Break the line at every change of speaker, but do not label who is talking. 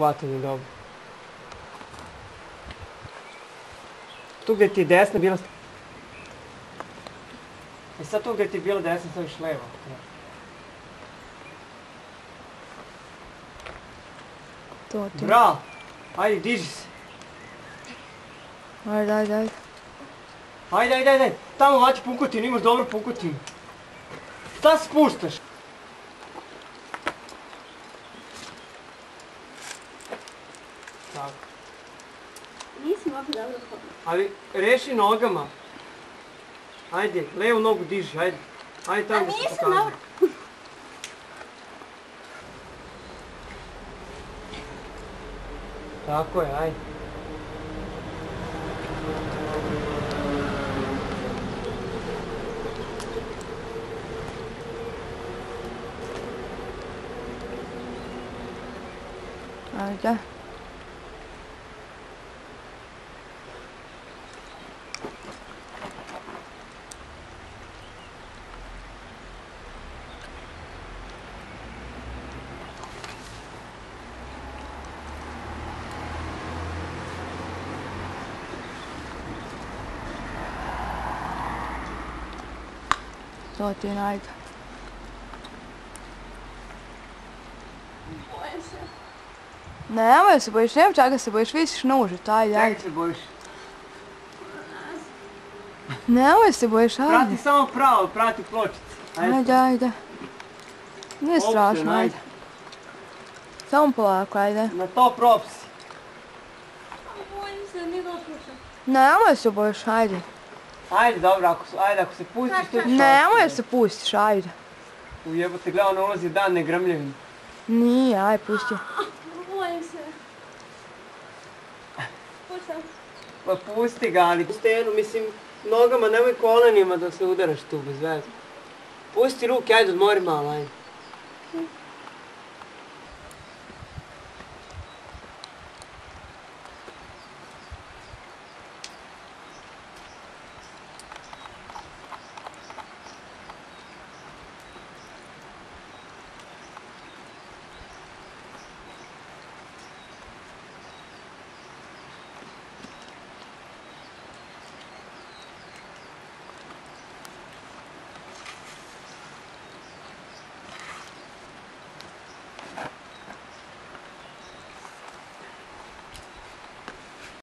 hvatanje dobro. Tu gdje ti je desna bila... I sad tu gdje ti je bila desna staviš levo.
To ti.
Bravo! Ajde, diži se.
Ajde, ajde, ajde.
Ajde, ajde, ajde. Tamo vaći pukotinu, imaš dobru pukotinu. Šta spuštaš? Tako.
Nisam opet dobro hodila.
Ali reši nogama. Ajde, levu nogu diži, ajde. Ajde tamo da se pokazuje.
dobro.
Tako je, ajde.
Ajde. To ti je najde.
Bojim se.
Nemoj se bojiš, nema čega se bojiš, visiš na ajde,
Čekaj
ajde.
se bojiš.
Nemoj se bojiš, ajde.
Prati samo pravo, prati pločice. Ajde.
Ajde, ajde. Nije strašno, ajde. Samo polako, ajde.
Na to propsi.
Bojim se, nije dopušta.
Nemoj se bojiš, ajde.
Ajde, dobro, ako, ajde, ako se pustiš, tu ćeš
Nemoj se pustiš, ajde.
Ujebote, gledaj, ono ulazi dan ne grmljevin.
Nije, ajde, pusti.
Bojim se.
Pa pusti ga, ali stenu, mislim, nogama, nemoj kolenima da se udaraš tu bez veze. Pusti ruke, ajde, odmori malo, ajde.